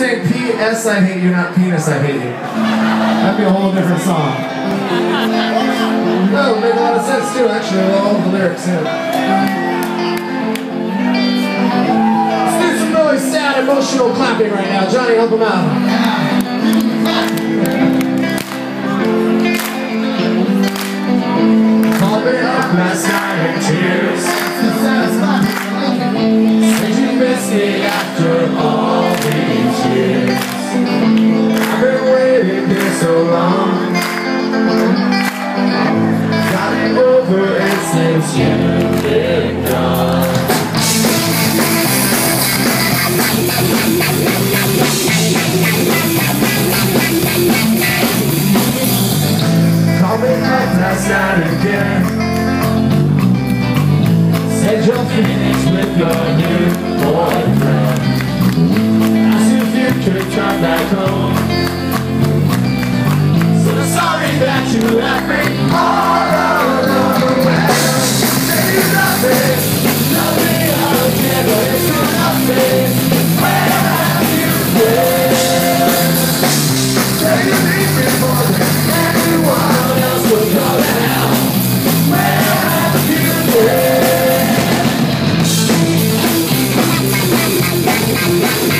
saying P.S. I hate you, not penis I hate you. That'd be a whole different song. No, it make a lot of sense too, actually, with all the lyrics in. Let's do some really sad, emotional clapping right now. Johnny, help him out. Called me up last night in tears. Called me up last night again. Said you're finished with your new boyfriend. Back home. My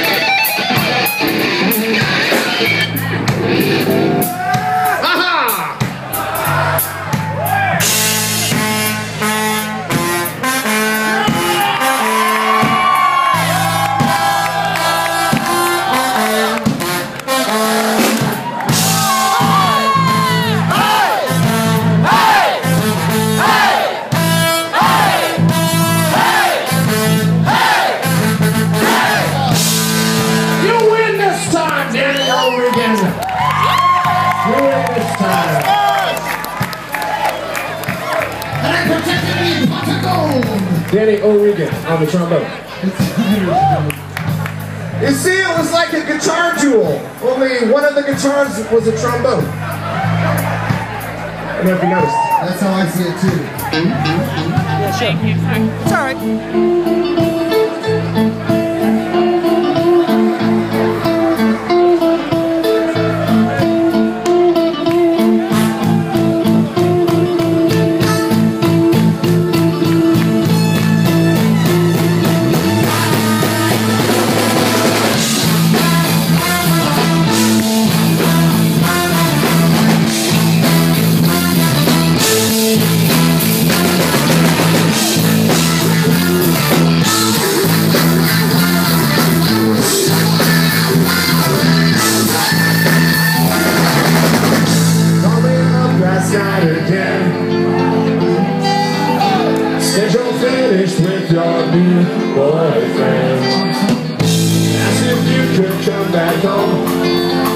You Danny O'Regan on the trombone. You see, it was like a guitar duel. Only one of the guitars was a trombone. I don't know if you noticed. That's how I see it too. Shake you. It's all finished with your new boyfriend. Ask if you could come back home.